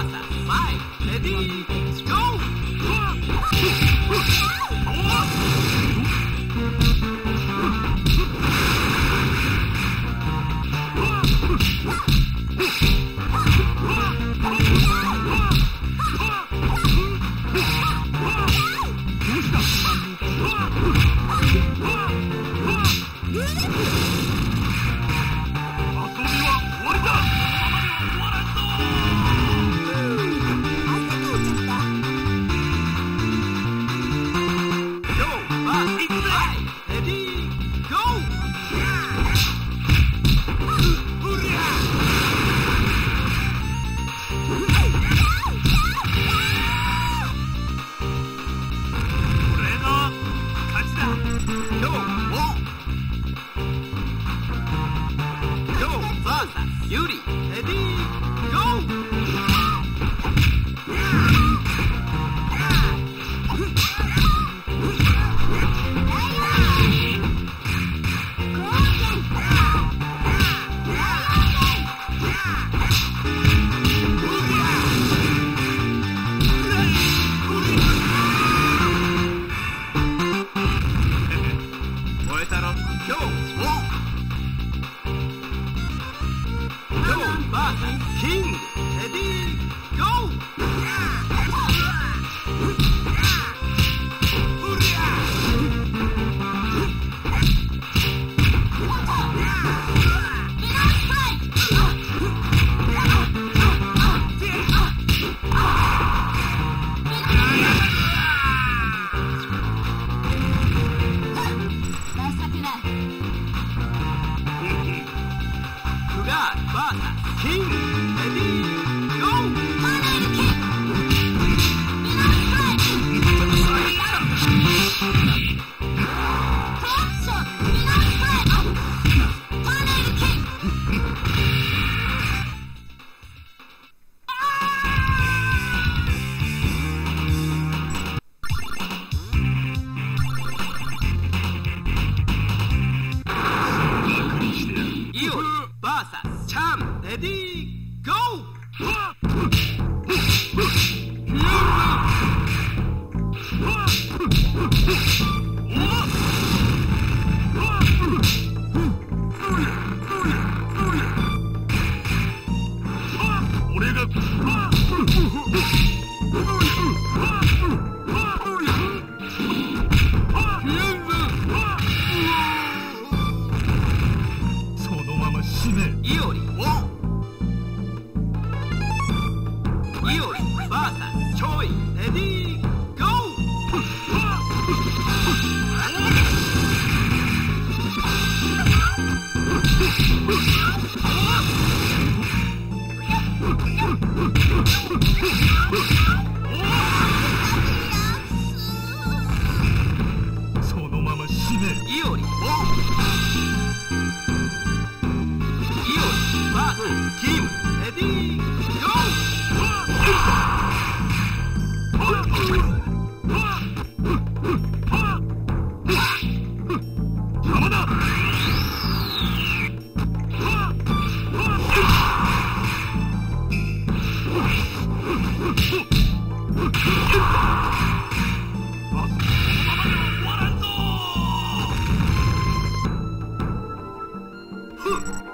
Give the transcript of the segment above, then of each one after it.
Five, ready? key. Mm.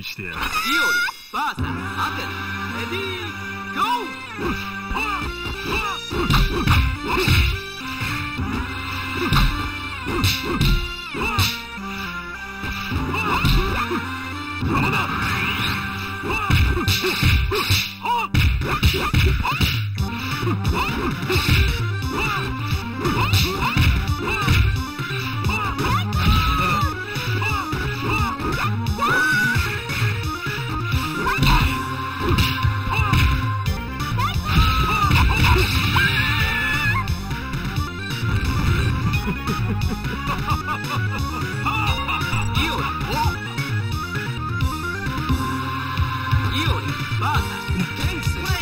にしてやる。イオ、バーサ Bah, intense.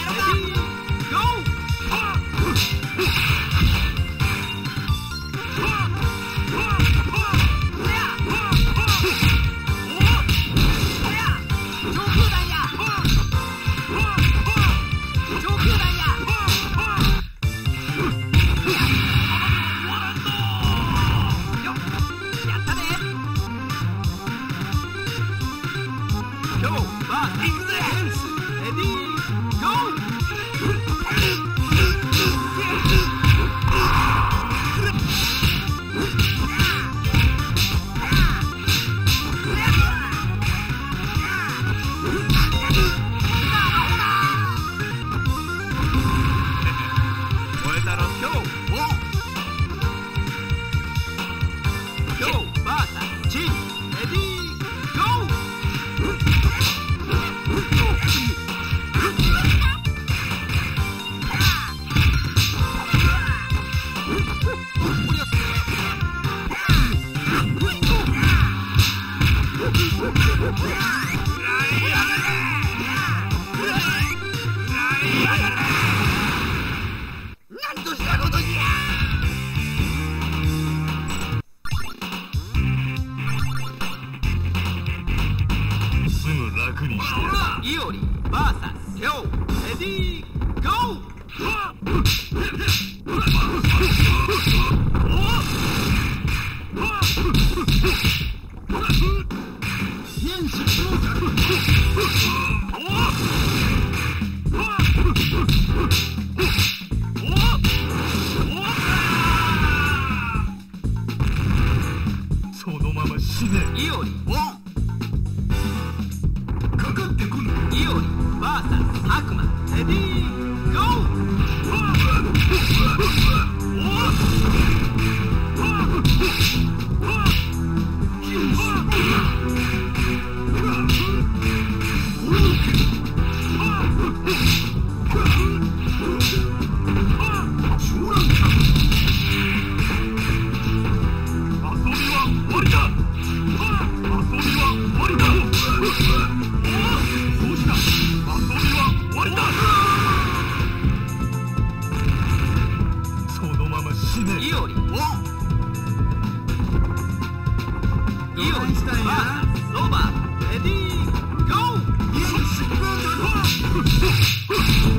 Oh! Over. Ready. Go. Yes.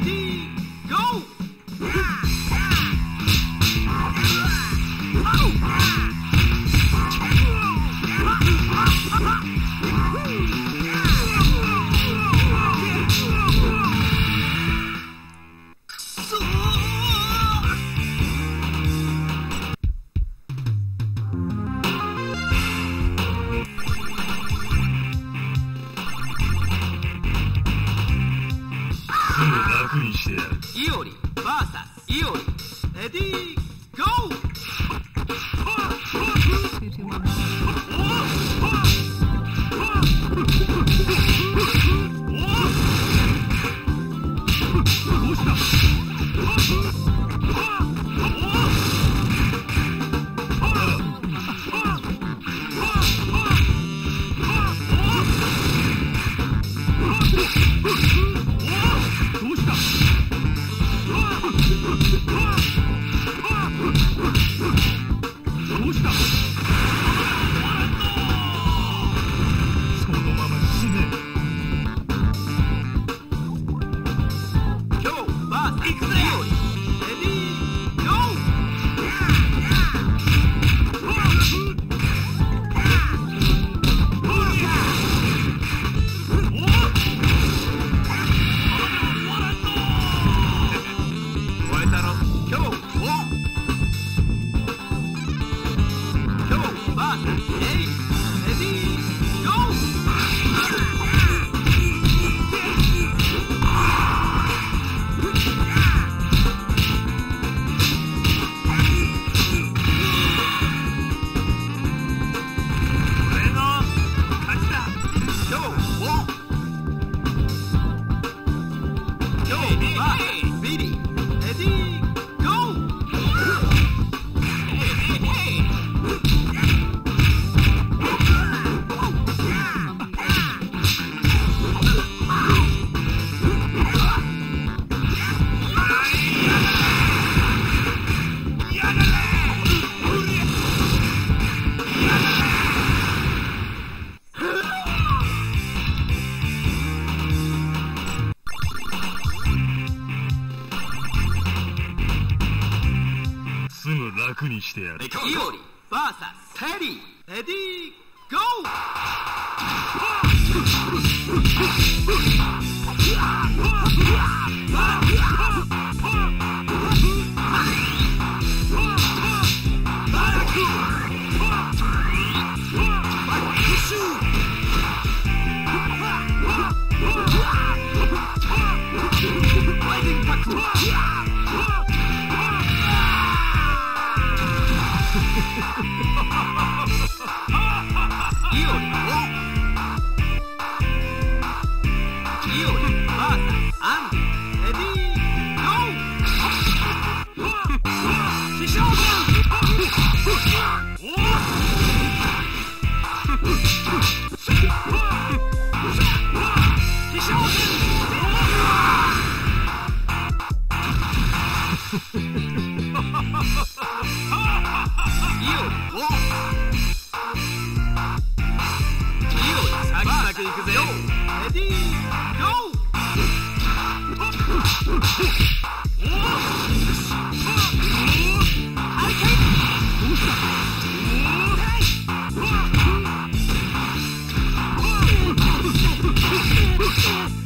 ready? VS テリーレディーゴー! Yeah.